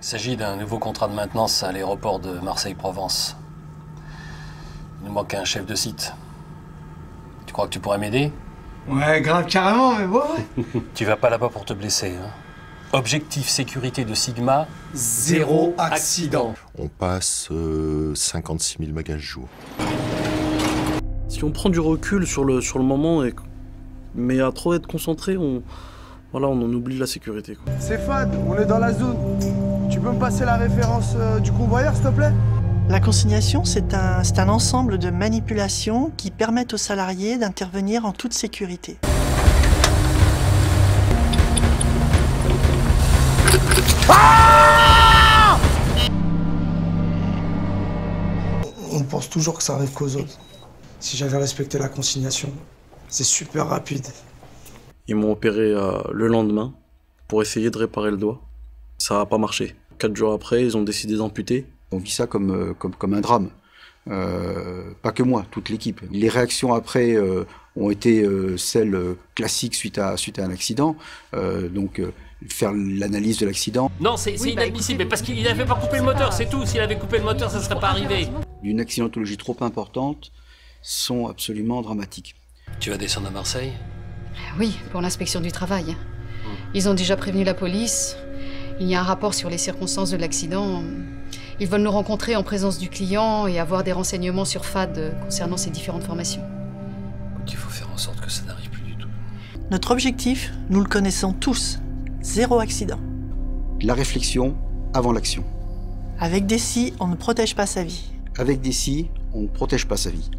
Il s'agit d'un nouveau contrat de maintenance à l'aéroport de Marseille-Provence. Il nous manque un chef de site. Tu crois que tu pourrais m'aider? Ouais, grave, carrément, mais bon. Tu vas pas là-bas pour te blesser. hein. Objectif sécurité de Sigma, Zéro accident. On passe euh, 56 000 bagages jour. Si on prend du recul sur le, sur le moment, et, mais à trop être concentré, on, voilà, on en oublie la sécurité. C'est Fad, on est dans la zone. Tu peux me passer la référence euh, du convoyeur, s'il te plaît? La consignation, c'est un, c'est un ensemble de manipulations qui permettent aux salariés d'intervenir en toute sécurité. On pense toujours que ça arrive qu'aux autres. Si j'avais respecté la consignation, c'est super rapide. Ils m'ont opéré euh, le lendemain pour essayer de réparer le doigt. Ça n'a pas marché. Quatre jours après, ils ont décidé d'amputer. On vit ça comme, euh, comme, comme un drame. Euh, pas que moi, toute l'équipe. Les réactions après euh, ont été euh, celles classiques suite à, suite à un accident. Euh, donc, euh, faire l'analyse de l'accident. Non, c'est Oui, bah, inadmissible, mais parce qu'il n'avait pas coupé le moteur, c'est tout. S'il avait coupé le moteur, ça serait pas arrivé. D'une accidentologie trop importante sont absolument dramatiques. Tu vas descendre à Marseille? Oui, pour l'inspection du travail. Ils ont déjà prévenu la police. Il y a un rapport sur les circonstances de l'accident. Ils veulent nous rencontrer en présence du client et avoir des renseignements sur FAD euh, concernant ses différentes formations. Il faut faire en sorte que ça n'arrive plus du tout. Notre objectif, nous le connaissons tous, zéro accident. La réflexion avant l'action. Avec des si, on ne protège pas sa vie. Avec des si, on ne protège pas sa vie.